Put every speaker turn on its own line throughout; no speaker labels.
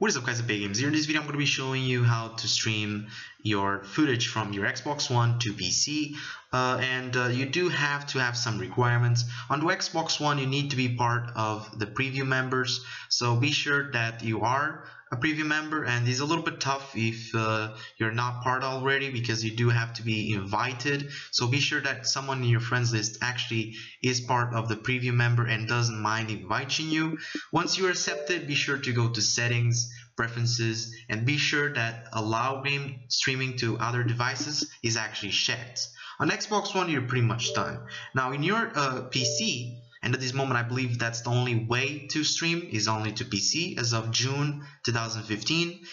What is up guys, Pegi Games here. In this video I'm going to be showing you how to stream your footage from your Xbox One to PC uh, and uh, you do have to have some requirements. On the Xbox One you need to be part of the preview members so be sure that you are a preview member and it's a little bit tough if uh, you're not part already because you do have to be invited so be sure that someone in your friends list actually is part of the preview member and doesn't mind inviting you. Once you're accepted be sure to go to settings preferences and be sure that allow game streaming to other devices is actually checked. On Xbox One you're pretty much done. Now in your uh, PC and at this moment I believe that's the only way to stream is only to PC as of June 2015.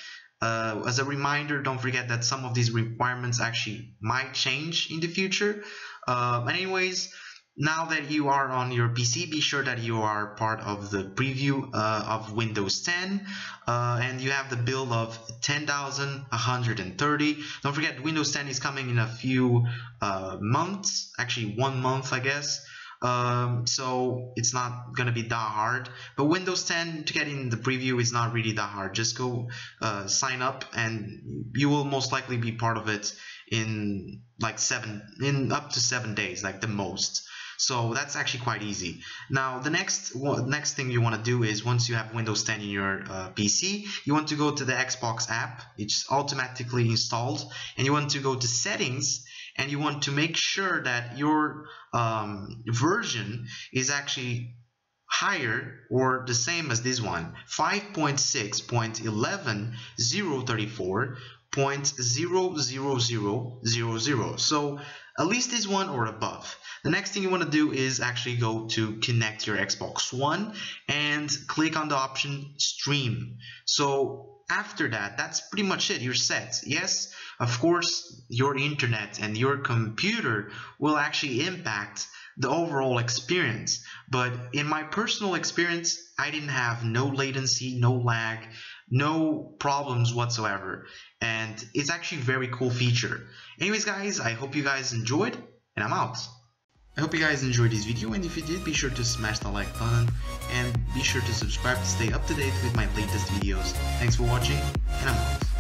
Uh, as a reminder, don't forget that some of these requirements actually might change in the future. Uh, anyways, now that you are on your PC, be sure that you are part of the preview uh, of Windows 10 uh, and you have the build of 10,130. Don't forget Windows 10 is coming in a few uh, months, actually one month I guess. Um, so it's not gonna be that hard but Windows 10 to get in the preview is not really that hard just go uh, sign up and you will most likely be part of it in like seven in up to seven days like the most so that's actually quite easy. Now the next next thing you want to do is once you have Windows 10 in your uh, PC, you want to go to the Xbox app. It's automatically installed, and you want to go to Settings, and you want to make sure that your um, version is actually higher or the same as this one 5.6.11.034.00000 so at least this one or above the next thing you want to do is actually go to connect your Xbox One and click on the option stream. So after that, that's pretty much it. You're set. Yes, of course, your internet and your computer will actually impact the overall experience. But in my personal experience, I didn't have no latency, no lag, no problems whatsoever. And it's actually a very cool feature. Anyways, guys, I hope you guys enjoyed, and I'm out. I hope you guys enjoyed this video and if you did, be sure to smash the like button and be sure to subscribe to stay up to date with my latest videos. Thanks for watching and I'm out.